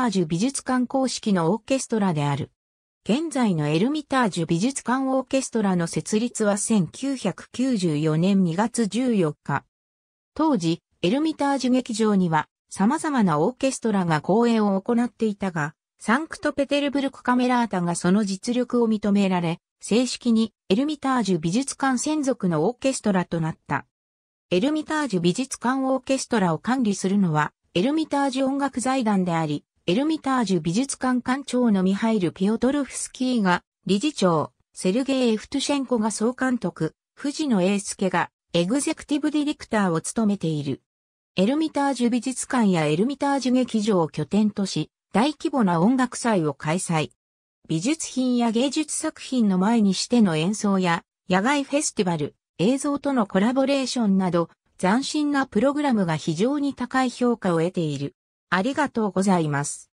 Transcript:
タージュ美術館公式のオーケストラである。現在のエルミタージュ美術館オーケストラの設立は1994年2月14日。当時、エルミタージュ劇場には様々なオーケストラが公演を行っていたが、サンクトペテルブルクカメラータがその実力を認められ、正式にエルミタージュ美術館専属のオーケストラとなった。エルミタージュ美術館オーケストラを管理するのは、エルミタージュ音楽財団であり、エルミタージュ美術館館長のミハイル・ピオトルフスキーが理事長、セルゲイ・エフトシェンコが総監督、藤野英介がエグゼクティブディレクターを務めている。エルミタージュ美術館やエルミタージュ劇場を拠点とし、大規模な音楽祭を開催。美術品や芸術作品の前にしての演奏や野外フェスティバル、映像とのコラボレーションなど斬新なプログラムが非常に高い評価を得ている。ありがとうございます。